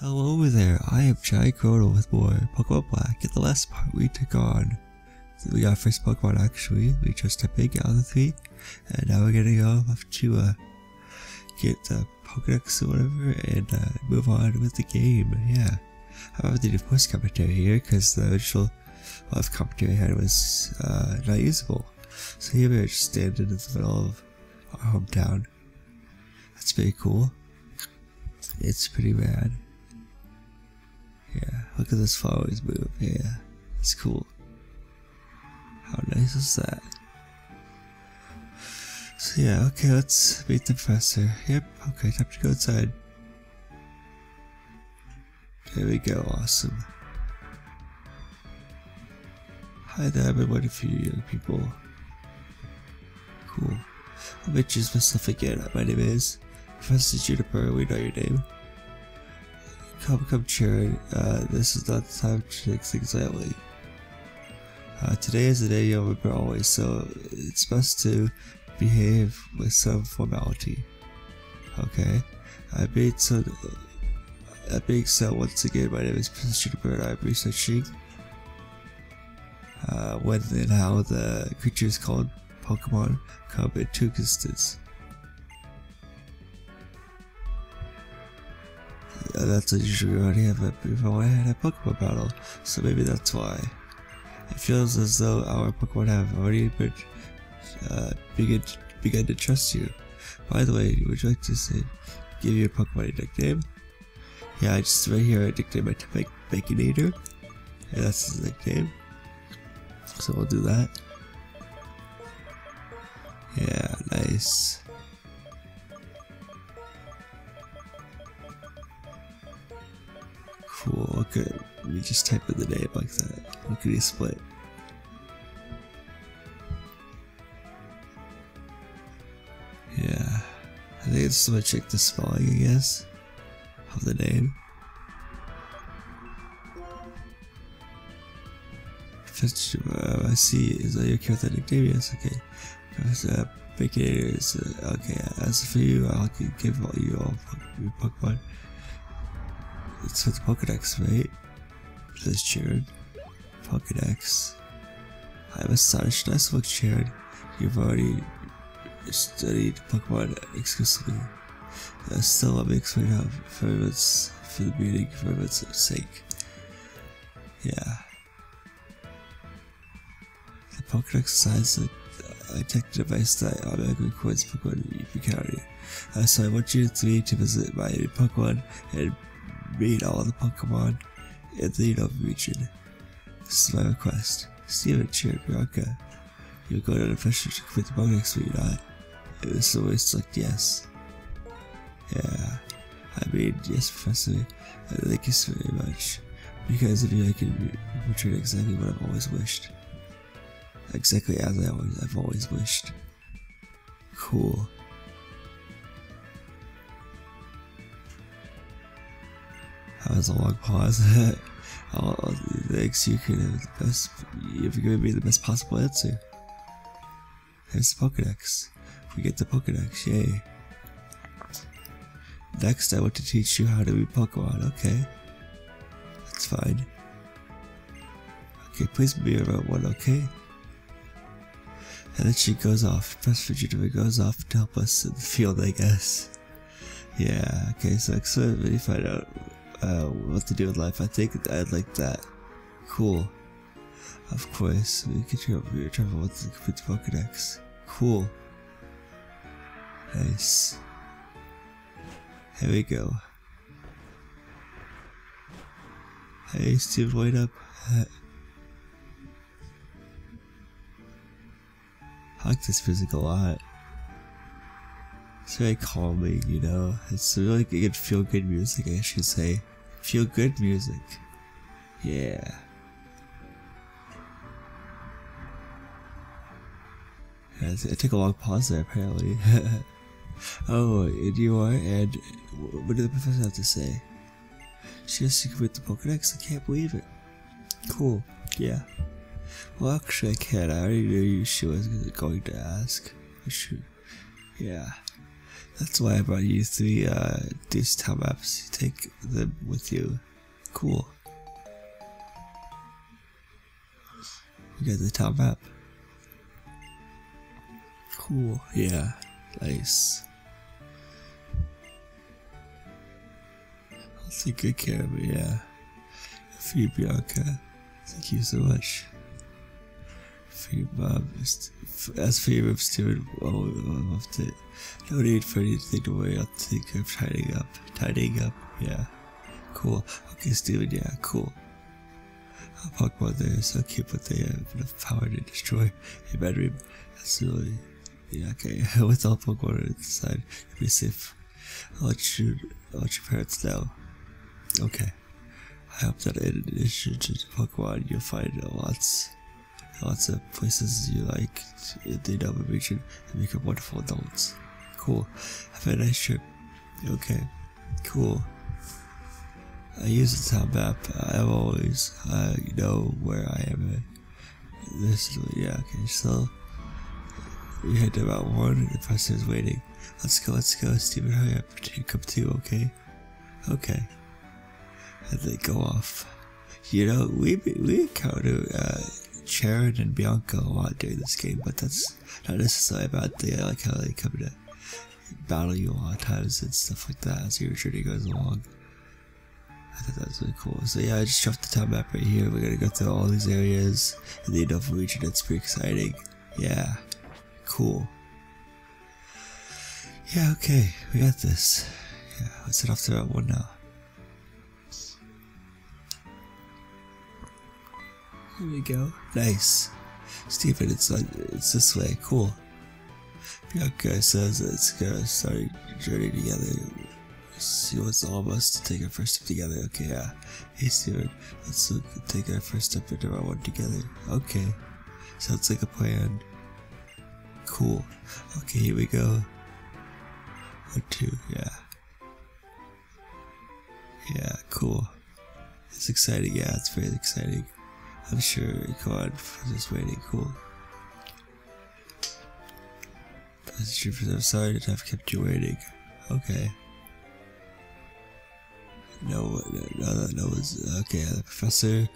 Hello there, I am Chai Chrono with more Pokemon Black. In the last part, we took on. We got first Pokemon actually. We just a big out of the three. And now we're gonna go off to uh, get the Pokedex or whatever and uh, move on with the game. Yeah. I'm having to do voice commentary here because the original live commentary I had was uh, not usable. So here we are just standing in the middle of our hometown. That's pretty cool. It's pretty rad. Yeah, look at this flowers move. Yeah, it's cool. How nice is that? So yeah, okay, let's meet the professor. Yep, okay, time to go inside. There we go, awesome. Hi there, I've been waiting for you young people. Cool. Me introduce myself again. My name is Professor Juniper, we know your name. Come, come, Cheren. Uh, this is not the time to take things lightly. Uh, today is the day you'll remember always, so it's best to behave with some formality. Okay? I made some. That being said, once again, my name is Professor and I'm researching uh, when and how the creatures called Pokemon come into existence. That's usually we already have before I had a Pokemon battle, so maybe that's why. It feels as though our Pokemon have already been uh, begin begun to trust you. By the way, would you like to say give your Pokemon a nickname? Yeah, I just right here I nickname my Bank Baconator. And that's his nickname. So we'll do that. Yeah, nice. Okay. Let me just type in the name like that. Look at split. Yeah. I think it's gonna check the spelling, I guess, of the name. Uh, I see. Is that your character nickname? Yes, okay. Professor uh, Baconator is uh, okay. As for you, I'll give you all your Pokemon. It's with Pokedex, right? Says Jared. Pokedex. I'm astonished. Nice look, Jared. You've already studied Pokemon exclusively. Uh, still, let me explain how for the meeting for its sake. Yeah. The Pokedex decides a, a tech device that automatically records Pokemon you've encountered. Uh, so I want you three to visit my Pokemon and meet all the Pokemon in the Unova region. This is my request. Steven, Cheer, Bianca, you're going on a adventure to complete the Pokedex, will you not? It was always select yes. Yeah, I mean, yes, Professor. I thank you so very much. Because of you, I can portray exactly what I've always wished. Exactly as I always, I've always wished. Cool. Was a long pause. oh, thanks, you could have the best. You've given me the best possible answer. There's the Pokedex. We get the Pokedex, yay. Next, I want to teach you how to read Pokemon. Okay, that's fine. Okay, please be around one. Okay. And then she goes off. Professor Juniper goes off to help us in the field, I guess. Yeah. Okay. So, so when you find out uh, what to do with life, I think I'd like that. Cool. Of course, we could travel, travel with the complete Pokedex. Cool. Nice. Here we go. Hey, Steve, wait up. I like this music a lot. It's very calming, you know. It's really good feel good music, I should say. Feel good music. Yeah. I took a long pause there, apparently. oh, and you are, and what did the professor have to say? She has to complete the Pokedex? I can't believe it. Cool, yeah. Well, actually, I can't. I already knew she was going to ask. Sure. Yeah. That's why I brought you three uh, these town maps. Take them with you. Cool. You got the town map. Cool. Yeah. Nice. I'll take good care of it, yeah. For you, Bianca. Thank you so much. As for your too, well, I'll have to, no need for anything to worry, I'll care of tidying up, tidying up, yeah. Cool. Okay, Steven, yeah, cool. I'll Pokemon there so keep what they have enough power to destroy a. That's really, yeah, okay. With all Pokemon inside, be safe. I'll let you, I'll let your parents know. Okay. I hope that in addition to Pokemon, you'll find lots, lots of places you like in the Unova region and become wonderful adults. Cool. Have a nice trip. Okay. Cool. I use the town map. I always uh, know where I am. This is yeah. Okay, so we head to about one, the person is waiting. Let's go. Let's go, Steven. Hurry up. To come too. Okay. Okay and they go off. You know, we we encounter uh, Cheren and Bianca a lot during this game, but that's not necessarily about the like how they come to battle you a lot of times and stuff like that as your journey goes along. I thought that was really cool. So yeah, I just dropped the town map right here. We're gonna go through all these areas in the Unova region. It's pretty exciting. Yeah, cool. Yeah, okay, we got this. Yeah, let's head off to Route 1 now. Here we go. Nice. Stephen, it's on, it's this way. Cool. Bianca says it's gonna start a journey together. She wants all of us to take our first step together. Okay, yeah. Hey, Stephen, let's look, take our first step into our one together. Okay. Sounds like a plan. Cool. Okay, here we go. One, two, yeah. Yeah, cool. It's exciting, yeah, it's very exciting. I'm sure God was just waiting cool. I'm sorry to have kept you waiting. Okay. No, no, no, no, was okay. The professor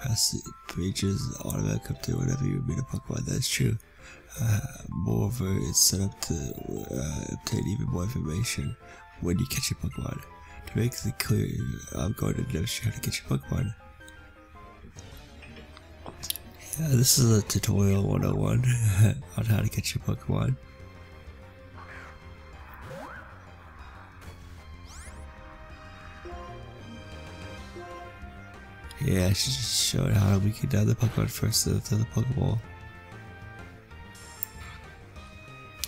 passes pages automatic up to whenever you meet a Pokemon. That's true. Uh, moreover, it's set up to uh, obtain even more information when you catch a Pokemon. To make it clear, I'm going to demonstrate how to catch a Pokemon. Yeah, this is a tutorial 101 on how to catch your Pokemon. Yeah, I should just show how we can down the Pokemon first to the Pokeball.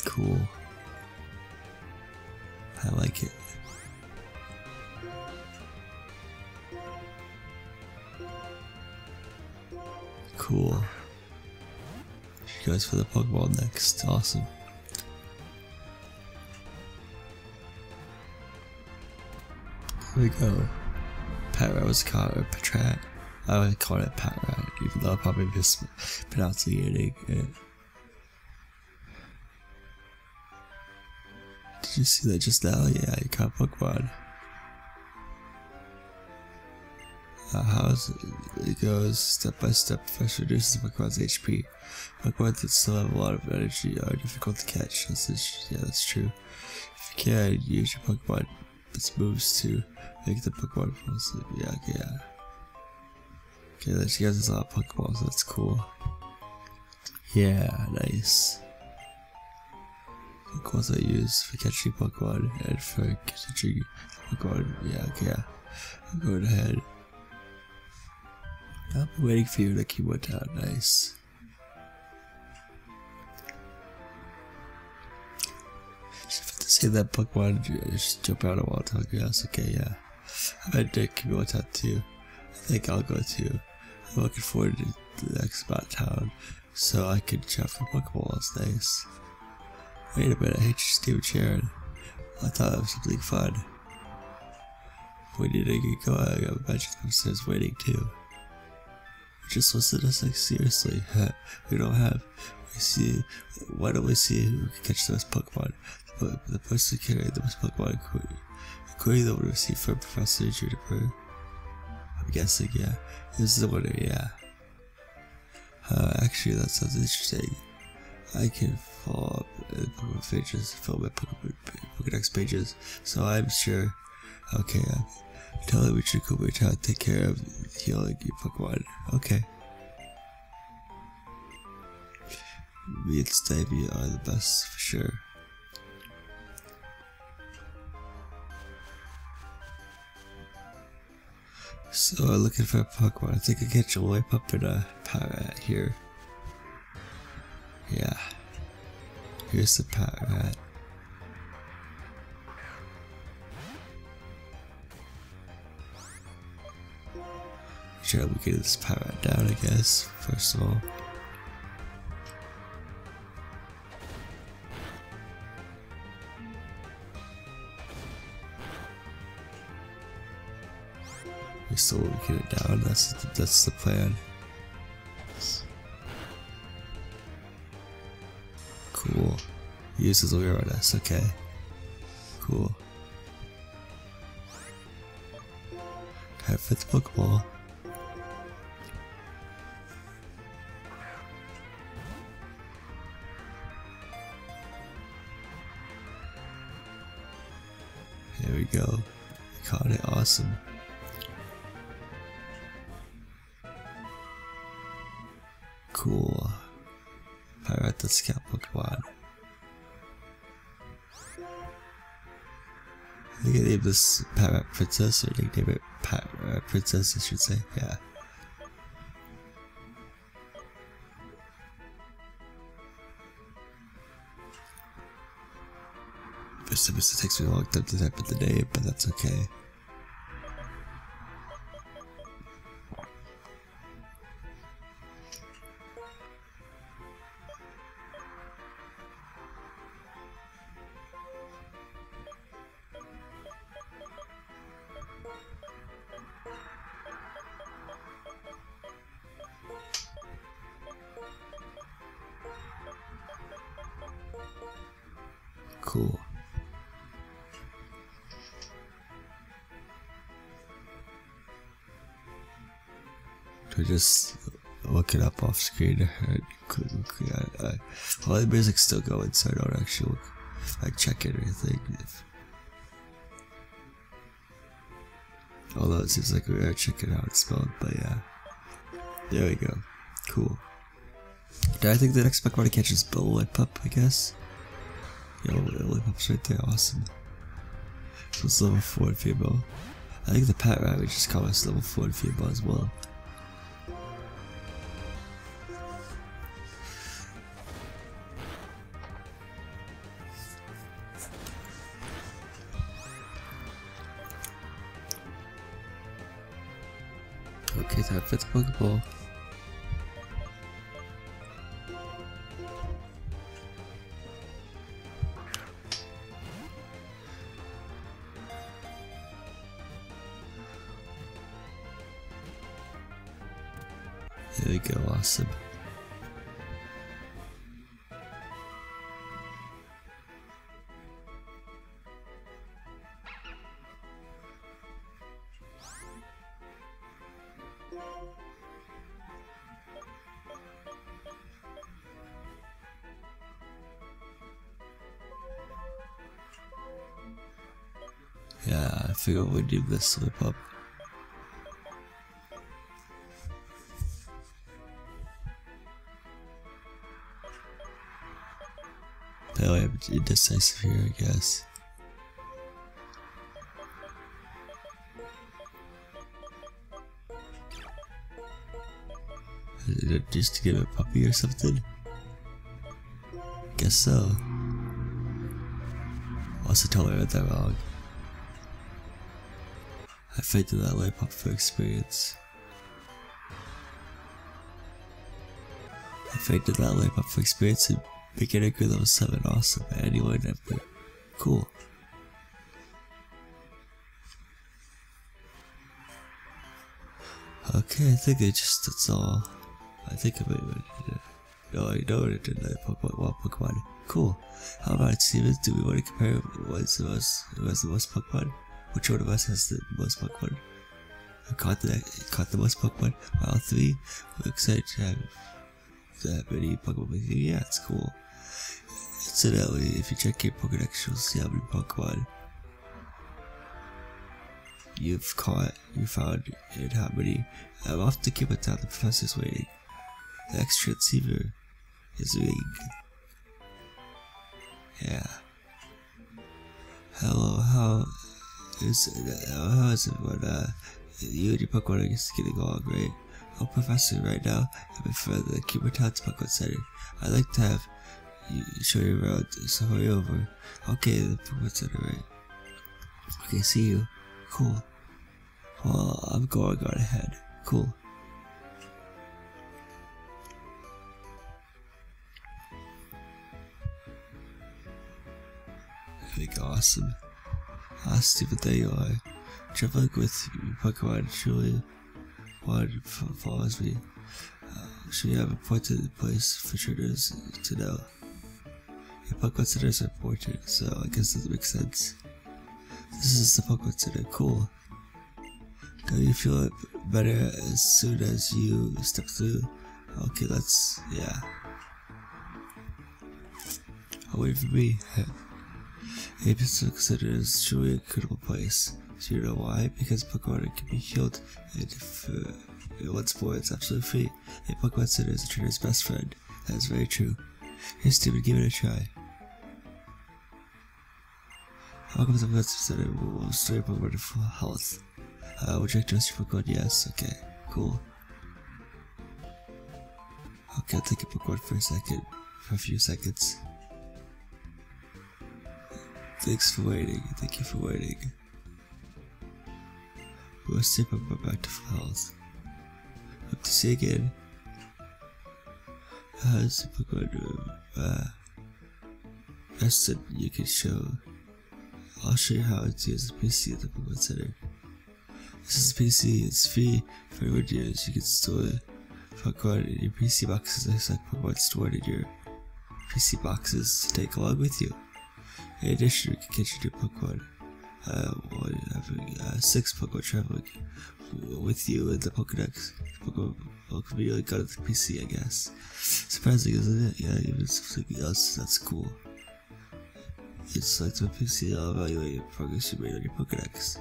Cool. I like it. Cool. She goes for the Pokeball next. Awesome. Here we go. Patrat was caught, or Patrat. I would call it Patrat, even though I'm probably mispronouncing it. Did you see that just now? Yeah, you caught Pokemon. Uh, how it goes step by step first reduces Pokemon's HP. Pokemon that still have a lot of energy are difficult to catch. That's yeah, that's true. If you can, use your Pokemon its moves to make the Pokemon fall asleep. Yeah, okay, yeah. Okay, that she has a lot of Pokemon, so that's cool. Yeah, nice. Pokemon I use for catching Pokemon and for catching Pokemon. Yeah, okay, yeah. I'm going ahead. I'll be waiting for you to keep out. Nice. Just to see that Pokemon just jump out a while talk. Yes, okay, yeah. I bet Dick can go out too. I think I'll go too. I'm looking forward to the next spot town so I can jump for Pokeballs. Nice. Wait a minute, I hate you, Steven Cheren. I thought it was something fun. We need to get going. I got a magic upstairs waiting too. Just listen to us like seriously. we don't have. We see. Why don't we see who can catch the best Pokemon? But the person carrying the most Pokemon inquiry, inquiry that would receive from Professor Juniper. I'm guessing, yeah. This is the winner, yeah. Uh, actually, that sounds interesting. I can follow up in Pokemon pages, fill my Pokemon Pokedex pages, so I'm sure. Okay, uh, tell we should go how to take care of healing your Pokemon. Okay. Me and Stevie are the best for sure. So I'm looking for a Pokemon. I think I get your whip up in a Patrat here. Yeah. Here's the Patrat. Sure, we get this Patrat down, I guess, first of all. We still get it down. That's the, that's the plan. Cool. Uses a on us. Okay. Cool. Time for the Pokeball. There we go. We caught it. Awesome. Cool. Patrat the Scout Pokemon. I think I named this Pirate Princess, or nickname it Pirate uh, Princess, I should say. Yeah. Reason, it takes me a long time to type in the name, but that's okay. Just look it up off screen. Uh, well, the music's still going, so I don't actually look, like check it or anything. If, although it seems like we are checking out it's spelled, but yeah. There we go. Cool. Do I think the next Pokemon to catch is Lillipup, I guess? Yo, Lillipup's right there, awesome. So it's level 4 in female. I think the pet Rabbit just call us level 4 in female as well. Pokeball. There we go, awesome. Yeah, I figure we do this slip up. Though I'm indecisive here, I guess. Just to give a puppy or something? Guess so. Also totally read that wrong. I faked that pop for experience. I faked that pop for experience and beginning with level 7 awesome anyway never cool. Okay, I think I just that's all. I think I maybe no, I know it did that Pokemon. Well, Pokemon. Cool. How about it, Steven? Do we want to compare what's the most who has the most Pokemon? Which one of us has the most Pokemon? Who caught the caught the most Pokemon? All three. We're excited to have that many Pokemon with you. Yeah, it's cool. Incidentally, if you check your Pokedex, you'll see how many Pokemon you've caught, you found, and how many. I'm off to keep it down. The professor's waiting. The extra receiver is waiting. Yeah. Hello, how how is everyone? Uh, you and your Pokemon are just getting along, right? Oh, Professor, right now, I'm in front of the Cubertons Pokemon Center. I'd like to have you show you around, so hurry over. Okay, the Pokemon Center, right? Okay, see you. Cool. Well, I'm going on ahead. Cool. I think awesome. You are. Traveling with Pokemon truly one follows me. Uh, should you have a pointed place for trainers to know? Your Pokemon centers are important, so I guess that makes sense. This is the Pokemon Center, cool. Do you feel better as soon as you step through? Okay, let's, yeah. I'll me. Apis considers truly a critical place. So you know why? Because Pokemon can be healed, and if uh, once more it's absolutely free. A Pokemon Center is a trainer's best friend. That is very true. Here's Steven, give it a try. Welcome to the Pokemon Center. We'll your Pokemon full health. Uh, would you like to rest your Pokemon? Yes. Okay. Cool. Okay, I'll take a Pokemon for a second. For a few seconds. Thanks for waiting. Thank you for waiting. We'll step up back to health. Hope to see you again. How's the Pokemon uh, best that you can show? I'll show you how to use the PC at the Pokemon Center. This is PC, it's free for use. You can store Pokemon in your PC boxes just like Pokemon stored in your PC boxes to take along with you. Addition, you can catch your Pokemon uh, while having uh, six Pokemon traveling with you in the Pokedex. Pokemon well, could be good at the PC, I guess. Surprising, isn't it? Yeah, even something else that's cool. It's like the PC I'll evaluate your progress you made on your Pokedex.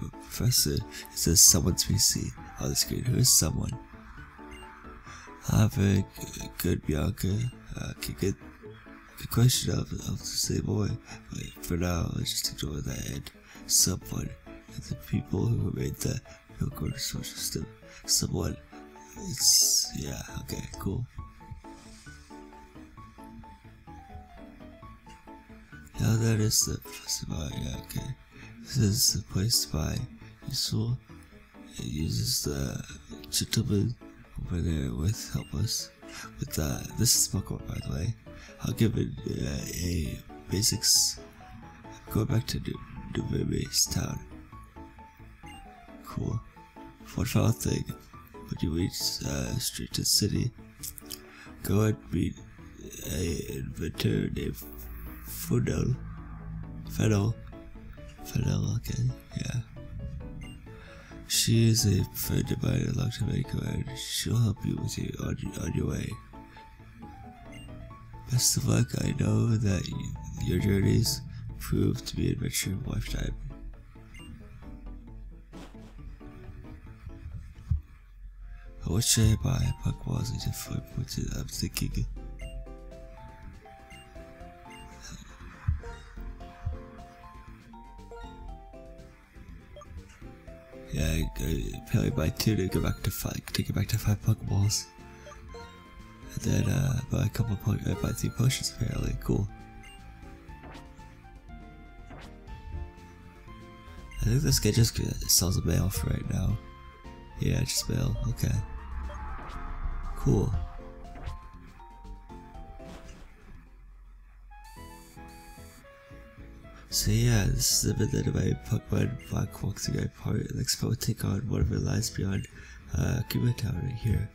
But Professor, it says someone's PC on the screen. Who is someone? Have a good, Bianca. Uh, okay, good Question. I'll, I'll say more, but for now, let's just ignore that and someone and the people who made the Pilgrim social system. Someone. It's yeah. Okay. Cool. Now that is the place to buy. Yeah. Okay. This is the place to buy. Useful. It uses the gentleman over there with help us with uh, this is Pokemon by the way. I'll give it uh, a basics. Go back to the, the base town. Cool. One final thing. When you reach uh, Striaton City, go and meet a inventor named Fennel. Fennel. Fennel, okay, yeah. She is a friend of mine, a long time ago, and she'll help you with you on, on your way. Best of luck, I know that your journeys prove to be an adventure of a lifetime. What should I buy? Puckballs and foot puts it I'm thinking. Yeah, I probably buy two to go back to five, to get back to five Pokeballs. And then uh, buy a couple, po uh, buy three potions apparently. Cool. I think this guy just sells a mail for right now. Yeah, just mail. Okay. Cool. So yeah, this is a bit of my Pokemon Black Walkthrough part. Let's go take on whatever lies beyond uh, Kuma Town right here.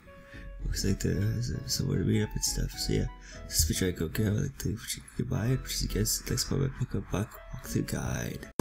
Looks like there is somewhere to meet up and stuff. So yeah, this is Vitry Go I'd like to wish you goodbye, which is you guys next part my Pokemon Walkthrough Guide.